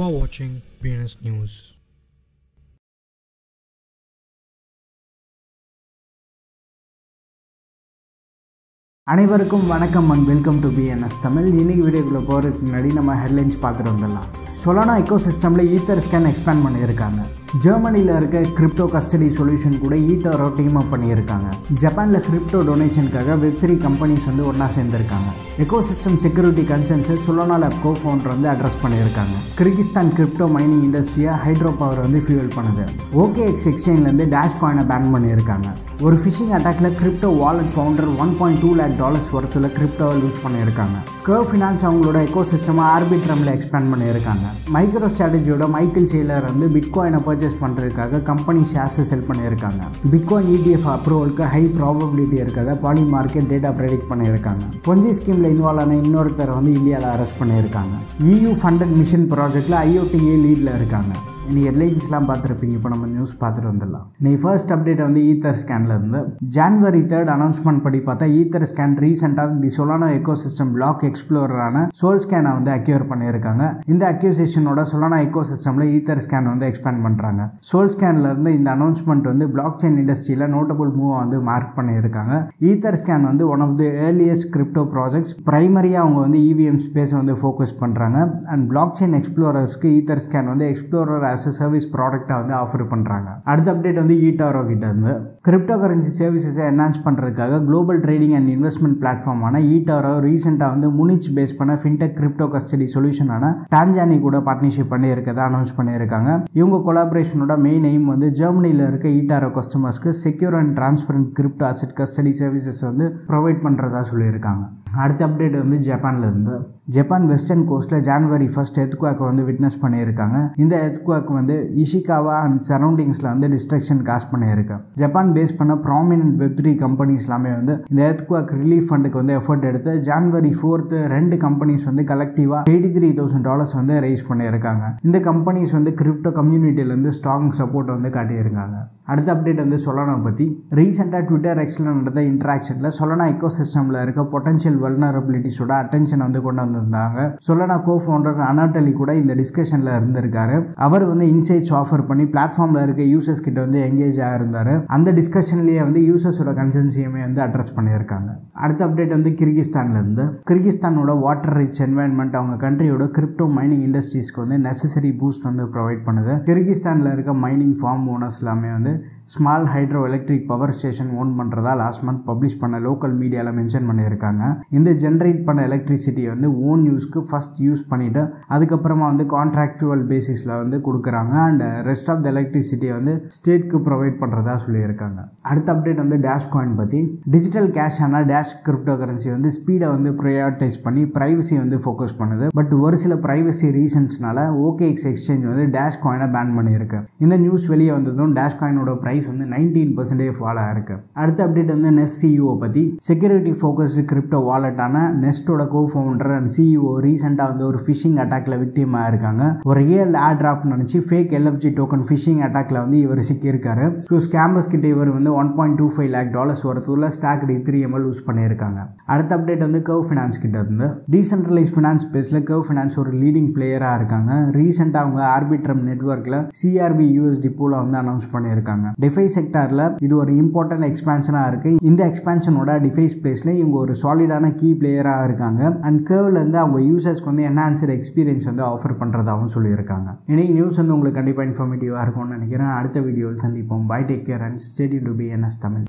are watching BNS News. அனைவருக்கும் வணக்கம் and welcome to BNS Tamil இன்னைக்கு வீடியோக்குள்ளே போகிறதுக்கு முன்னாடி நம்ம ஹெட்லைன்ஸ் பார்த்துட்டு வந்துடலாம் சொலானா எக்கோ சிஸ்டமில் ஈத்தர் ஸ்கேன் எக்ஸ்பேண்ட் பண்ணியிருக்காங்க. ஜெர்மனியில் இருக்க கிரிப்டோ கஸ்டடி சொல்யூஷன் கூட ஈட்டரோ டீம் அப் பண்ணியிருக்காங்க. ஜப்பானில் கிரிப்டோ டொனேஷனுக்காக வெப் த்ரீ கம்பெனிஸ் வந்து ஒன்றா சேர்ந்துருக்காங்க. எக்கோ சிஸ்டம் செக்யூரிட்டி கன்சர்ன்ஸை சொலானா லேப் கோ ஃபவுண்டர் வந்து அட்ரஸ் பண்ணியிருக்காங்க. கிர்கிஸ்தான் கிரிப்டோ மைனிங் இண்டஸ்ட்ரியை ஹைட்ரோ பவர் வந்து ஃபியூல் பண்ணுது. ஓகே எக்ஸ் எக்ஸ்சேஞ்ச்லேருந்து டேஷ் காயினை பேன் பண்ணியிருக்காங்க. ஒரு ஃபிஷிங் அட்டாக்ல crypto wallet founder one point two lakh dollars ஒர்த்தில் கிரிப்டோவை லூஸ் பண்ணியிருக்காங்க. கர் ஃபினான்ஸ் அவங்களோட எக்கோ சிஸ்டமை ஆர்பிட்ரமில் எக்ஸ்பேண்ட் பண்ணியிருக்காங்க. மைக்ரோ ஸ்ட்ராட்டஜியோட மைக்கேல் சேலர் வந்து பிட்காயினை பர்ச்சேஸ் பண்ணுறதுக்காக கம்பெனி ஷேர்ஸை செல் பண்ணியிருக்காங்க. பிட்காயின் இடிஎஃப் அப்ரூவலுக்கு ஹை ப்ராபபிலிட்டி இருக்கிறத பாலி மார்க்கெட் டேட்டா ப்ரெடிக்ட் பண்ணியிருக்காங்க பொஞ்சி ஸ்கீமில் இன்வால்வ் ஆன இன்னொருத்தர் வந்து இந்தியாவில் அரெஸ்ட் பண்ணியிருக்காங்க. இயு ஃபண்டட் மிஷன் ப்ராஜெக்டில் ஐஓடிஏ லீடில் இருக்காங்க. நீ ஹெட்லைன்ஸ்லாம் பார்த்துருப்பீங்க இப்போ நம்ம நியூஸ் பார்த்துட்டு வந்துடலாம். நீ ஃபர்ஸ்ட் அப்டேட் வந்து ஈத்தர் ஸ்கேனில் இருந்து ஜான்வரி தேர்ட் அனௌன்ஸ்மெண்ட் படி பார்த்தா ஈத்தர் ஸ்கேன் ரீசெண்டாக the Solana ecosystem block எக்ஸ்ப்ளோரரான சோல் ஸ்கேனை வந்து அக்யூர் பண்ணியிருக்காங்க. இந்த அக்யூசேஷனோட சொலானா எக்கோ சிஸ்டமில் ஈத்தர் ஸ்கேன் வந்து எக்ஸ்பேண்ட் பண்ணுறாங்க சோல் ஸ்கேனில் இருந்து இந்த அனௌன்ஸ்மெண்ட் வந்து பிளாக் செயின் இண்டஸ்ட்ரியில் நோட்டபுள் மூவ் வந்து மார்க் பண்ணியிருக்காங்க. ஈத்தர் ஸ்கேன் வந்து one of the earliest crypto projects பிரைமரியாக அவங்க வந்து இவிஎம் ஸ்பேஸை வந்து ஃபோக்கஸ் பண்ணுறாங்க அண்ட் பிளாக் செயின் எக்ஸ்ப்ளோரர்ஸ்க்கு ஈத்தர் ஸ்கேன் வந்து எக்ஸ்ப்ளோரர் ஆஸ் அ சர்வீஸ் ப்ராடக்டாக வந்து ஆஃபர் பண்ணுறாங்க அடுத்த அப்டேட் வந்து ஈட்டாரோ கிட்ட இருந்து. கிரிப்டோ கரன்சி சர்வீசஸை என்ஹான்ஸ் பண்ணுறதுக்காக குளோபல் ட்ரேடிங் அண்ட் இன்வெஸ்ட்மெண்ட் பிளாட்ஃபார்மான ஈட்டாரோ ரீசெண்டாக வந்து முனிச் பேஸ் பண்ண ஃபின்டெக் கிரிப்டோ கஸ்டடி சொல்யூஷனான டான்ஜானி கூட பார்ட்னர்ஷிப் பண்ணி இருக்கதை அனௌன்ஸ் பண்ணியிருக்காங்க. இவங்க கொலாபரேஷனோட மெயின் எய்ம் வந்து ஜெர்மனியில் இருக்க ஈட்டாரோ கஸ்டமர்ஸ்க்கு secure and transparent crypto asset custody services வந்து ப்ரொவைட் பண்ணுறதா சொல்லியிருக்காங்க. அடுத்த அப்டேட் வந்து ஜப்பான்ல இருந்து. ஜப்பான் வெஸ்டர்ன் கோஸ்ட்டில் ஜான்வரி ஃபர்ஸ்ட் எத்குவாக் வந்து விட்னஸ் பண்ணியிருக்காங்க. இந்த எத்குவாக் வந்து இஷிகாவா அண்ட் சரௌண்டிங்ஸில் வந்து டிஸ்ட்ரக்ஷன் காஸ்ட் பண்ணியிருக்கு. ஜப்பான் பேஸ் பண்ண ப்ராமினன்ட் வெப் த்ரீ கம்பெனிஸ் எல்லாமே வந்து இந்த எத்குவாக் ரிலீஃப் ஃபண்டுக்கு வந்து எஃபர்ட் எடுத்து ஜான்வரி ஃபோர்த்து ரெண்டு கம்பெனிஸ் வந்து கலெக்டிவாக எயிட்டி த்ரீ தௌசண்ட் டாலர்ஸ் வந்து ரைஸ் பண்ணியிருக்காங்க. இந்த கம்பெனிஸ் வந்து கிரிப்டோ கம்யூனிட்டியிலேருந்து ஸ்ட்ராங் சப்போர்ட் வந்து காட்டியிருக்காங்க. அடுத்த அப்டேட் வந்து சொலனா பற்றி ரீசெண்டாக ட்விட்டர் எக்ஸில் நடந்த இன்ட்ராக்ஷனில் சொலனா எக்கோ சிஸ்டமில் இருக்க பொட்டன்ஷியல் வல்னரபிலிட்டிஸோட அட்டென்ஷன் வந்து கொண்டு வந்திருந்தாங்க. சொலனா கோ ஃபவுண்டர் அனாட்டலி கூட இந்த டிஸ்கஷனில் இருந்திருக்காரு. அவர் வந்து இன்சைட்ஸ் ஆஃபர் பண்ணி பிளாட்ஃபார்மில் இருக்க யூசர்ஸ் கிட்ட வந்து எங்கேஜ் ஆகிருந்தார் அந்த டிஸ்கஷன்லேயே வந்து யூசர்ஸோட கன்சன்சியுமே வந்து அட்ரஸ் பண்ணியிருக்காங்க. அடுத்த அப்டேட் வந்து கிர்கிஸ்தான்லேருந்து கிர்கிஸ்தானோட வாட்டர் ரிச் என்வாயன்மெண்ட் அவங்க கண்ட்ரியோட கிரிப்டோ மைனிங் இண்டஸ்ட்ரீஸ்க்கு வந்து நெசசரி பூஸ்ட் வந்து ப்ரொவைட் பண்ணுது. கிர்கிஸ்தானில் இருக்க மைனிங் ஃபார்ம் ஓனர்ஸ் எல்லாமே வந்து small hydroelectric power station own பண்ணுறதா லாஸ்ட் மந்த் பப்ளிஷ் பண்ண லோக்கல் மீடியாவில் மென்ஷன் பண்ணியிருக்காங்க. இந்த ஜென்ரேட் பண்ண எலக்ட்ரிசிட்டியை வந்து ஓன் யூஸ்க்கு ஃபஸ்ட் யூஸ் பண்ணிவிட்டு அதுக்கப்புறமா வந்து கான்ட்ராக்சுவல் பேசிஸில் வந்து கொடுக்குறாங்க. அண்ட் ரெஸ்ட் ஆஃப் த எலக்ட்ரிசிட்டியை வந்து ஸ்டேட்க்கு ப்ரொவைட் பண்ணுறதா சொல்லியிருக்காங்க. அடுத்த அப்டேட் வந்து டேஷ் காயின் பற்றி டிஜிட்டல் கேஷ் ஆனால் டேஷ் கிரிப்டோ கரன்சி வந்து ஸ்பீடை வந்து ப்ரையாரிட்டைஸ் பண்ணி ப்ரைவசி வந்து ஃபோக்கஸ் பண்ணுது. பட் ஒரு சில ப்ரைவசி ரீசன்ஸ்னால ஓகே எக்ஸ் எக்ஸ்சேஞ்ச் வந்து டேஷ் காயினை பேன் பண்ணியிருக்கு. இந்த நியூஸ் வெளியே வந்ததும் டேஷ் காயினோட ப்ரைஸ் வந்து நைன்டீன் பர்சன்டேஜ் ஃபால் ஆயிருக்கு. அடுத்த அப்டேட் வந்து நெஸ்ட் சிஇஓ பற்றி செக்யூரிட்டி ஃபோக்கஸ்டு கிரிப்டோ வாலெட்டான நெஸ்டோட கோ ஃபவுண்டர் அண்ட் சிஇஓ ரீசெண்டாக வந்து ஒரு ஃபிஷிங் அட்டாக்ல விக்டிம் ஆயிருக்காங்க. ஒரு ரியல் ஆட் டிராப் நினச்சி ஃபேக் எல்எஃப்ஜி டோக்கன் ஃபிஷிங் அட்டாக்ல வந்து இவர் சிக்கியிருக்காரு. ஸோ ஸ்கேம்பர்ஸ் கிட்ட இவர் வந்து one point two five lakh dollars வரத்துள்ள stock three ML use பண்ணியிருக்காங்க. அடுத்த அப்டேட் வந்து கவ் ஃபினான்ஸ் கிட்ட இருந்து. டீசென்ட்ரலைஸ் ஃபினான்ஸ் ஸ்பேஸில் கவ் ஃபினான்ஸ் ஒரு லீடிங் பிளேயராக இருக்காங்க. ரீசெண்டாக அவங்க ஆர்பிட்ரம் நெட்ஒர்க்கில் சிஆர்பி யூஎஸ்டி பூலை வந்து அனௌன்ஸ் பண்ணியிருக்காங்க. டிஃபை செக்டாரில் இது ஒரு இம்பார்ட்டன்ட் எக்ஸ்பான்ஷனாக இருக்குது இந்த எக்ஸ்பான்ஷனோட டிஃபை ஸ்பேஸில் இவங்க ஒரு சாலிடான கீ பிளேயராக இருக்காங்க. அண்ட் கேர்வ்லேருந்து அவங்க யூசர்ஸ்க்கு வந்து என்ஹான்சர் எக்ஸ்பீரியன்ஸ் வந்து ஆஃபர் பண்ணுறதாகவும் சொல்லியிருக்காங்க. இன்னைக்கு நியூஸ் வந்து உங்களுக்கு கண்டிப்பாக இன்ஃபர்மேட்டிவாக இருக்கும்னு நினைக்கிறேன். அடுத்த வீடியோவில் சந்திப்போம். Bye take care and steady to B NS Tamil